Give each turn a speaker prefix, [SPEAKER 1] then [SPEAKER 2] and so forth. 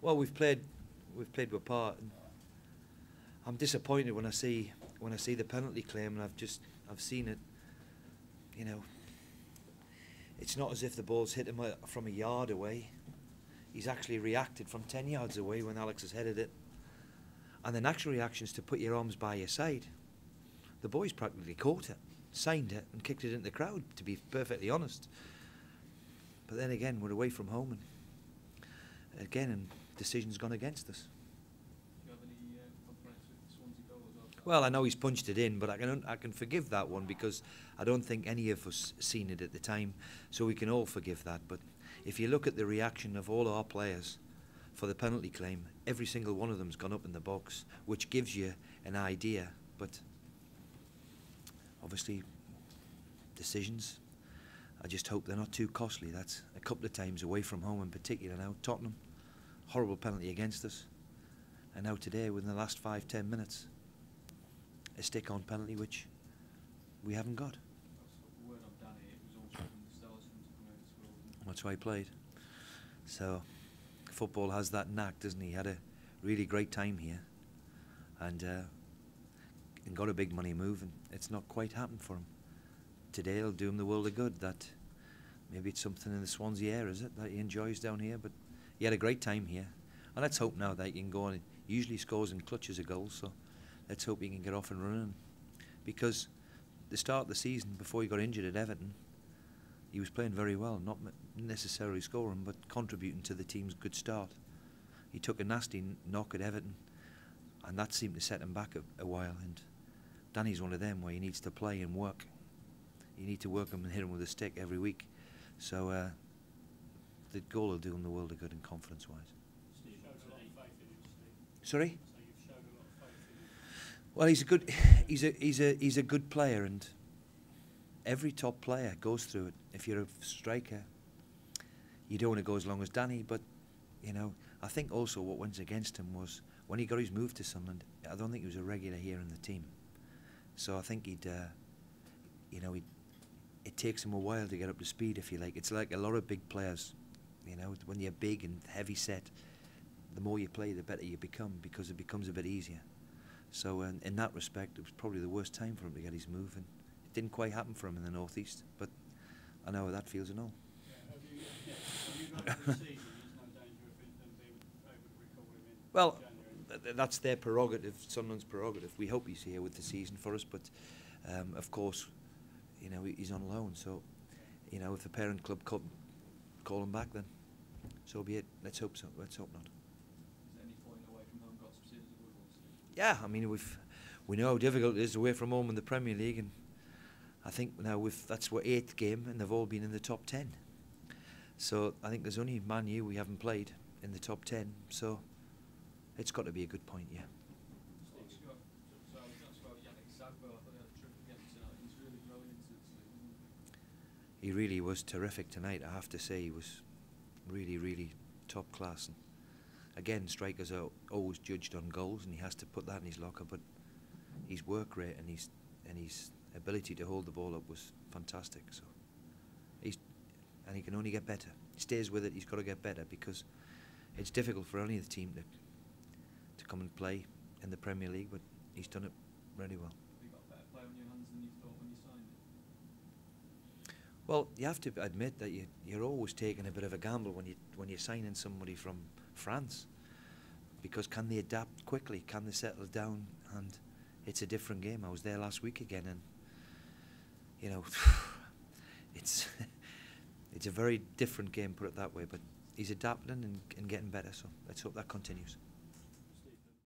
[SPEAKER 1] Well, we've played, we've played with part. I'm disappointed when I see when I see the penalty claim, and I've just I've seen it. You know, it's not as if the ball's hit him from a yard away. He's actually reacted from ten yards away when Alex has headed it. And the natural reaction is to put your arms by your side. The boys practically caught it, signed it, and kicked it into the crowd. To be perfectly honest. But then again, we're away from home, and again, and decisions gone against us.
[SPEAKER 2] Do you have any uh, complaints with the Swansea goal as well?
[SPEAKER 1] Well, I know he's punched it in, but I can I can forgive that one because I don't think any of us seen it at the time, so we can all forgive that. But if you look at the reaction of all our players for the penalty claim, every single one of them's gone up in the box, which gives you an idea. But obviously, decisions. I just hope they're not too costly. That's a couple of times away from home, in particular now. Tottenham, horrible penalty against us, and now today, within the last five ten minutes a stick-on penalty which we haven't got.
[SPEAKER 2] That's
[SPEAKER 1] why he played. So football has that knack, doesn't he? He had a really great time here, and uh, and got a big money move, and it's not quite happened for him. Today it'll do him the world of good. That maybe it's something in the Swansea air, is it, that he enjoys down here? But he had a great time here, and let's hope now that he can go on. He usually scores in clutches of goals, so let's hope he can get off and running. Because the start of the season, before he got injured at Everton, he was playing very well, not necessarily scoring, but contributing to the team's good start. He took a nasty knock at Everton, and that seemed to set him back a, a while. And Danny's one of them where he needs to play and work. You need to work him and hit him with a stick every week. So uh, the goal will do him the world of good and confidence-wise.
[SPEAKER 3] Steve, showed a lot of faith in him, Steve.
[SPEAKER 1] Sorry.
[SPEAKER 3] So you've showed a lot of faith in him.
[SPEAKER 1] Well, he's a good, he's a he's a he's a good player, and every top player goes through it. If you're a striker, you don't want to go as long as Danny, but you know, I think also what went against him was when he got his move to Sunderland. I don't think he was a regular here in the team, so I think he'd, uh, you know, he'd, it takes him a while to get up to speed, if you like. It's like a lot of big players, you know, when you're big and heavy set, the more you play, the better you become because it becomes a bit easier. So in, in that respect, it was probably the worst time for him to get his move, and it didn't quite happen for him in the northeast. But I know how that feels and all.
[SPEAKER 3] Yeah, have you, yeah, have you got to the season? There's no danger of him them being able to recall him in
[SPEAKER 1] Well,
[SPEAKER 3] January.
[SPEAKER 1] th- th- that's their prerogative, Sunderland's prerogative. We hope he's here with the season for us, but um, of course, you know he's on loan. So, you know, if the parent club call him back, then so be it. Let's hope so. Let's hope not.
[SPEAKER 2] Is any point away from home got some serious Woodward? Steve?
[SPEAKER 1] Yeah, I mean we've we know how difficult it is away from home in the Premier League, and I think now with that's what eighth game, and they've all been in the top ten. So I think there's only Man U we haven't played in the top ten. So it's got to be a good point, yeah.
[SPEAKER 2] Steve, you got, so I was going to about Yannick Sagbo. I thought he had a terrific game tonight. He's really growing into this league, isn't he?
[SPEAKER 1] He really was terrific tonight. I have to say, he was really, really top class. And again, strikers are always judged on goals, and he has to put that in his locker. But his work rate and his and his ability to hold the ball up was fantastic. So he's and he can only get better. He stays with it. He's got to get better because it's difficult for any other team to to come and play in the Premier League. But he's done it really well.
[SPEAKER 2] Have you got a better play on your hands than you thought when you signed him?
[SPEAKER 1] Well, you have to admit that you, you're always taking a bit of a gamble when you when you're signing somebody from France, because can they adapt quickly? Can they settle down? And it's a different game. I was there last week again, and you know, it's it's a very different game. Put it that way. But he's adapting and, and getting better. So let's hope that continues.